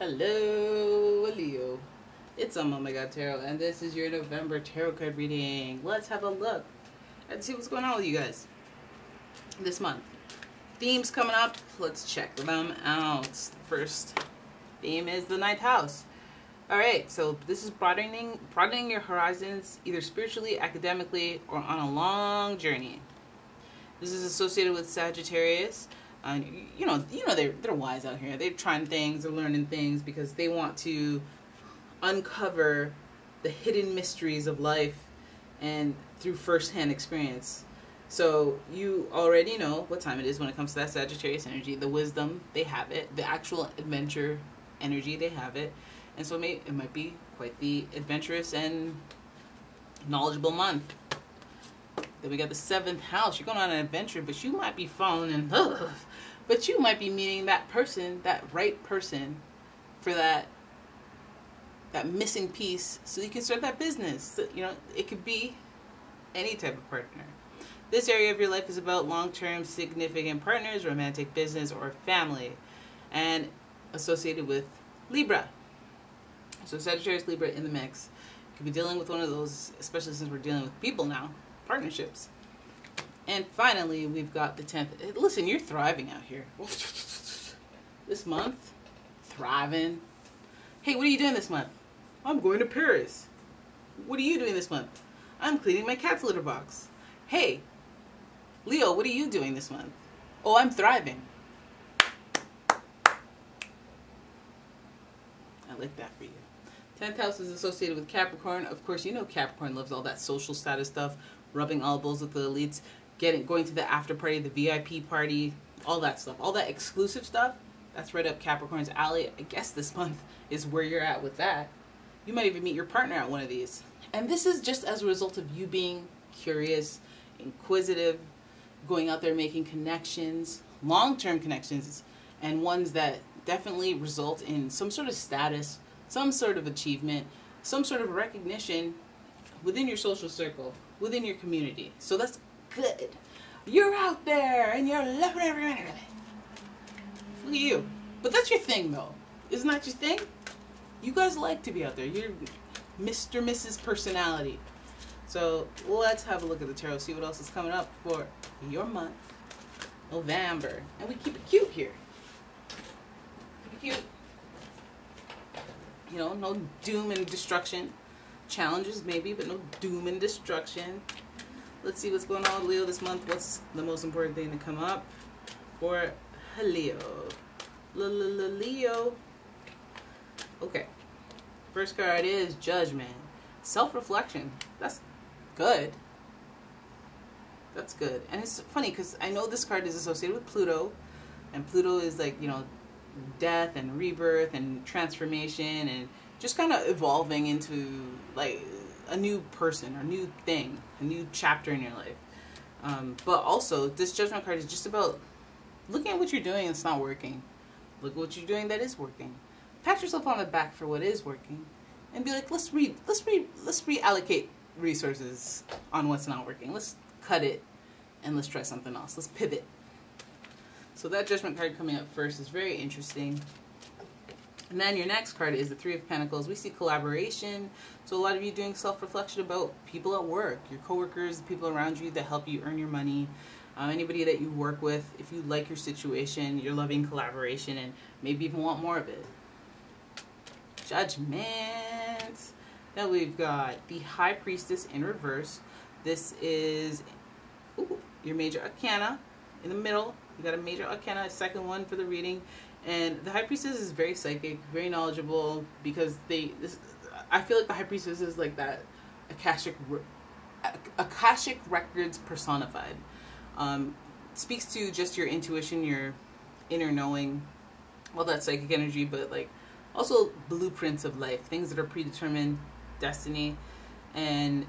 Hello, Leo. It's um, Oh My God Tarot, and this is your November tarot card reading. Let's have a look and see what's going on with you guys this month. Themes coming up. Let's check them out. First theme is the ninth house. All right, so this is broadening, broadening your horizons, either spiritually, academically, or on a long journey. This is associated with Sagittarius. You know, you know they're they're wise out here. They're trying things, they're learning things because they want to uncover the hidden mysteries of life and through firsthand experience. So you already know what time it is when it comes to that Sagittarius energy. The wisdom, they have it. The actual adventure energy, they have it. And so it, may, it might be quite the adventurous and knowledgeable month. Then we got the seventh house. You're going on an adventure, but you might be falling in love. But you might be meeting that person, that right person, for that that missing piece, so you can start that business. So, you know, it could be any type of partner. This area of your life is about long-term significant partners, romantic business, or family, and associated with Libra. So Sagittarius, Libra in the mix. You could be dealing with one of those, especially since we're dealing with people now partnerships. And finally, we've got the 10th. Listen, you're thriving out here. this month, thriving. Hey, what are you doing this month? I'm going to Paris. What are you doing this month? I'm cleaning my cat's litter box. Hey, Leo, what are you doing this month? Oh, I'm thriving. I like that for you. 10th house is associated with Capricorn. Of course, you know Capricorn loves all that social status stuff, rubbing elbows with the elites, getting going to the after party, the VIP party, all that stuff. All that exclusive stuff, that's right up Capricorn's alley. I guess this month is where you're at with that. You might even meet your partner at one of these. And this is just as a result of you being curious, inquisitive, going out there making connections, long-term connections, and ones that definitely result in some sort of status, some sort of achievement, some sort of recognition within your social circle, within your community. So that's good. You're out there and you're loving every minute of it. Look at you. But that's your thing though. Isn't that your thing? You guys like to be out there. You're Mr. Mrs. Personality. So let's have a look at the tarot, see what else is coming up for your month, November. And we keep it cute here. Keep it cute. You know, no doom and destruction. Challenges maybe, but no doom and destruction. Let's see what's going on with Leo this month. What's the most important thing to come up for Leo? Leo. Okay. First card is Judgment. Self-reflection. That's good. That's good. And it's funny because I know this card is associated with Pluto. And Pluto is like, you know, death and rebirth and transformation and just kind of evolving into like a new person or new thing, a new chapter in your life. Um, but also, this judgment card is just about looking at what you're doing it's not working. Look at what you're doing that is working. Pat yourself on the back for what is working, and be like, let's read, let's read, let's reallocate resources on what's not working. Let's cut it, and let's try something else. Let's pivot. So that judgment card coming up first is very interesting. And then your next card is the Three of Pentacles. We see collaboration. So a lot of you doing self-reflection about people at work, your coworkers, people around you that help you earn your money, um, anybody that you work with. If you like your situation, you're loving collaboration and maybe even want more of it. Judgment. Then we've got the High Priestess in reverse. This is ooh, your major arcana in the middle. You got a major arcana, second one for the reading. And the High Priestess is very psychic, very knowledgeable because they. This, I feel like the High Priestess is like that Akashic, Akashic records personified. Um, speaks to just your intuition, your inner knowing, all that psychic energy, but like also blueprints of life, things that are predetermined, destiny, and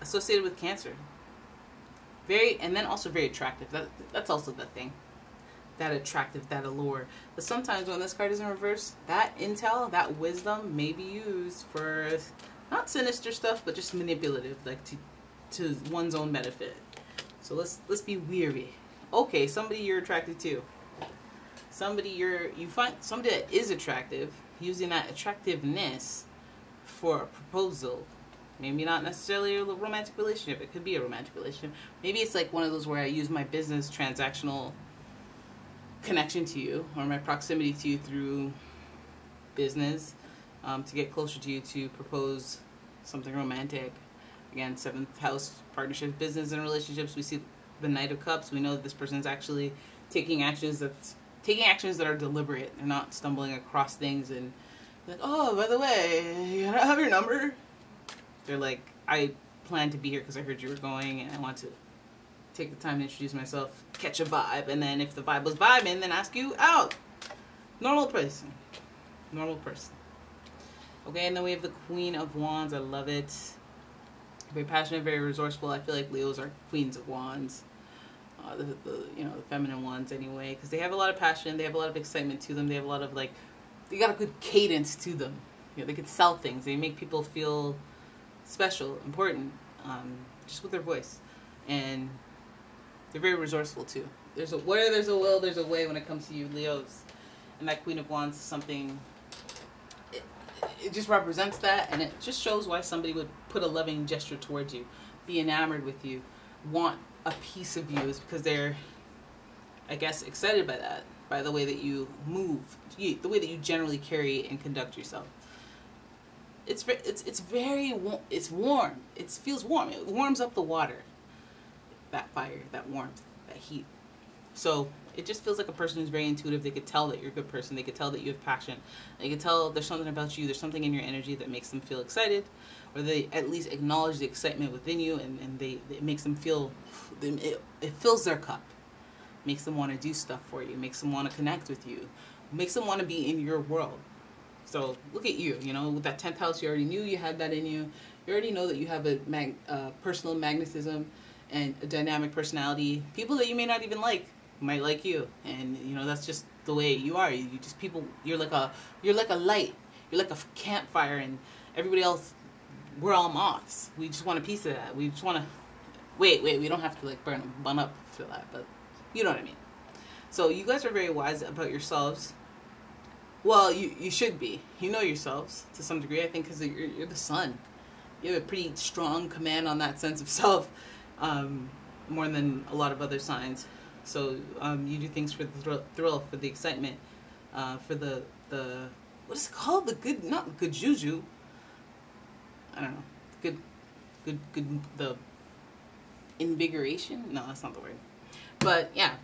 associated with Cancer. Very, and then also very attractive. That that's also the thing that attractive, that allure. But sometimes when this card is in reverse, that intel, that wisdom may be used for not sinister stuff, but just manipulative, like to to one's own benefit. So let's let's be weary. Okay, somebody you're attracted to. somebody you're you find somebody that is attractive using that attractiveness for a proposal maybe not necessarily a romantic relationship it could be a romantic relationship maybe it's like one of those where i use my business transactional connection to you or my proximity to you through business um, to get closer to you to propose something romantic again seventh house partnerships business and relationships we see the knight of cups we know that this person is actually taking actions that's taking actions that are deliberate. They're not stumbling across things and like, oh, by the way, you have your number. They're like, I planned to be here because I heard you were going, and I want to take the time to introduce myself, catch a vibe, and then if the vibe was vibing, then ask you out. Normal person. Normal person. Okay, and then we have the Queen of Wands. I love it. Very passionate, very resourceful. I feel like Leos are queens of wands uh, the, the you know the feminine ones anyway because they have a lot of passion they have a lot of excitement to them they have a lot of like they got a good cadence to them you know they could sell things they make people feel special important um, just with their voice. And they're very resourceful too. There's a where there's a will there's a way when it comes to you leos. And that queen of wands is something it, it just represents that. And it just shows why somebody would put a loving gesture towards you be enamored with you want a piece of you is because they're, I guess, excited by that, by the way that you move, the way that you generally carry and conduct yourself. It's it's it's very it's warm. It feels warm. It warms up the water. That fire, that warmth, that heat. So it just feels like a person who's very intuitive. They could tell that you're a good person. They could tell that you have passion. They could tell there's something about you. There's something in your energy that makes them feel excited, or they at least acknowledge the excitement within you, and, and they it makes them feel it, it fills their cup, makes them want to do stuff for you, makes them want to connect with you, makes them want to be in your world. So look at you, you know, with that tenth house, you already knew you had that in you. You already know that you have a mag, uh, personal magnetism and a dynamic personality. People that you may not even like might like you, and you know that's just the way you are. You just people. You're like a you're like a light. You're like a campfire, and everybody else. We're all moths. We just want a piece of that. We just want to. Wait, wait. We don't have to like burn one up for that, but you know what I mean. So you guys are very wise about yourselves. Well, you you should be. You know yourselves to some degree, I think, because you're, you're the sun. You have a pretty strong command on that sense of self, um, more than a lot of other signs. So um, you do things for the thrill, thrill for the excitement, uh, for the the what is it called? The good, not good juju. I don't know. Good, good, good. The invigoration. No, that's not the word. But yeah,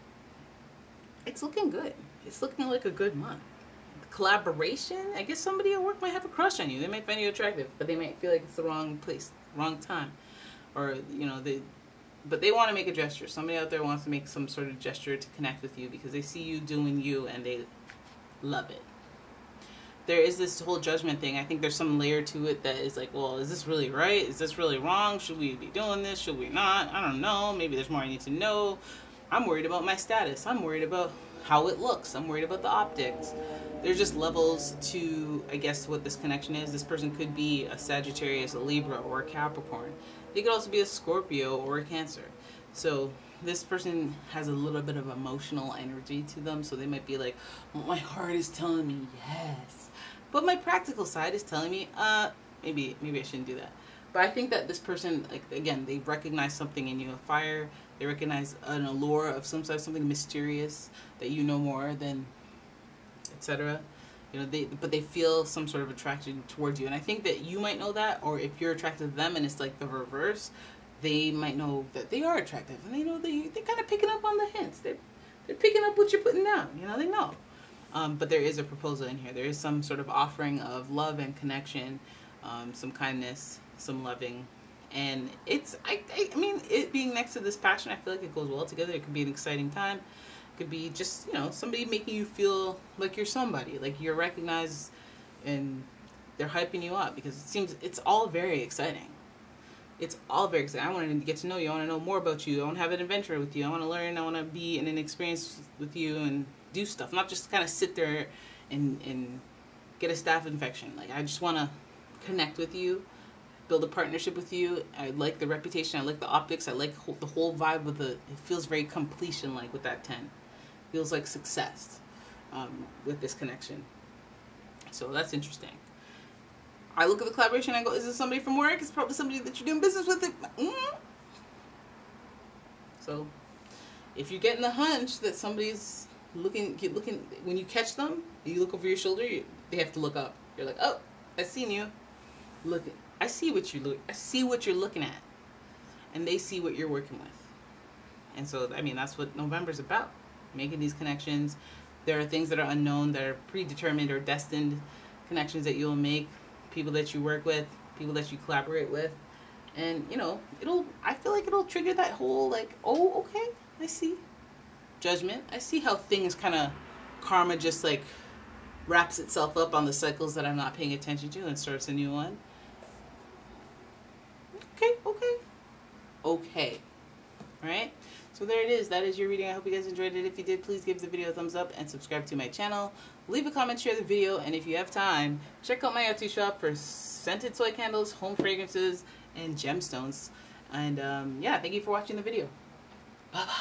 it's looking good. It's looking like a good month. Collaboration. I guess somebody at work might have a crush on you. They might find you attractive, but they might feel like it's the wrong place, wrong time, or you know they but they want to make a gesture. Somebody out there wants to make some sort of gesture to connect with you because they see you doing you and they love it. There is this whole judgment thing. I think there's some layer to it that is like, well, is this really right? Is this really wrong? Should we be doing this? Should we not? I don't know. Maybe there's more I need to know. I'm worried about my status. I'm worried about how it looks. I'm worried about the optics. There's just levels to, I guess, what this connection is. This person could be a Sagittarius, a Libra, or a Capricorn. They could also be a Scorpio or a Cancer. So this person has a little bit of emotional energy to them. So they might be like, well, my heart is telling me yes. But my practical side is telling me, uh, maybe, maybe I shouldn't do that. But I think that this person, like, again, they recognize something in you, a fire. They recognize an allure of some sort, something mysterious that you know more than, etc you know they but they feel some sort of attraction towards you. And i think that you might know that or if you're attracted to them and it's like the reverse they might know that they are attractive. And they know you, they're kind of picking up on the hints. They're, they're picking up what you're putting down. You know they know. Um, but there is a proposal in here. There is some sort of offering of love and connection um, some kindness some loving. And it's I, I, I mean it being next to this passion i feel like it goes well together. It could be an exciting time could be just you know somebody making you feel like you're somebody like you're recognized and they're hyping you up because it seems it's all very exciting it's all very exciting i want to get to know you i want to know more about you i want to have an adventure with you i want to learn i want to be in an experience with you and do stuff not just kind of sit there and and get a staph infection like i just want to connect with you build a partnership with you. I like the reputation. I like the optics. I like the whole vibe of the. It feels very completion like with that ten feels like success. um, with this connection. So that's interesting. I look at the collaboration and I go, is this somebody from work? It's probably somebody that you're doing business with. Mm-hmm. So if you're getting the hunch that somebody's looking, get looking when you catch them, you look over your shoulder. You, they have to look up. You're like, oh, I seen you. Look, I see what you look. I see what you're looking at, and they see what you're working with. And so, I mean, that's what November's about: making these connections. There are things that are unknown, that are predetermined or destined connections that you'll make, people that you work with, people that you collaborate with, and you know, it'll. I feel like it'll trigger that whole like, oh, okay, I see judgment. I see how things kind of karma just like wraps itself up on the cycles that I'm not paying attention to and starts a new one. Okay, okay. Okay. Right? So there it is. That is your reading. I hope you guys enjoyed it. If you did, please give the video a thumbs up and subscribe to my channel. Leave a comment, share the video, and if you have time, check out my Etsy shop for scented soy candles, home fragrances, and gemstones. And um, yeah, thank you for watching the video. Bye-bye.